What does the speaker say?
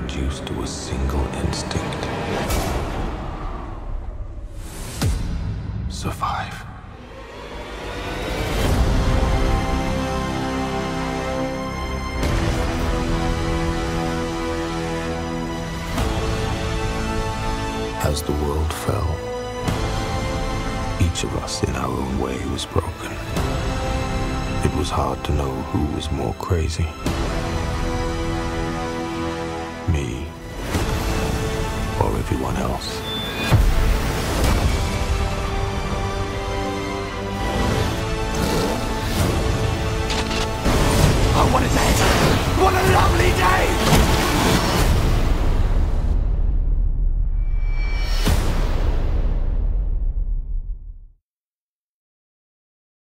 reduced to a single instinct survive. As the world fell, each of us in our own way was broken. It was hard to know who was more crazy. everyone else. I wanted that! What a lovely day!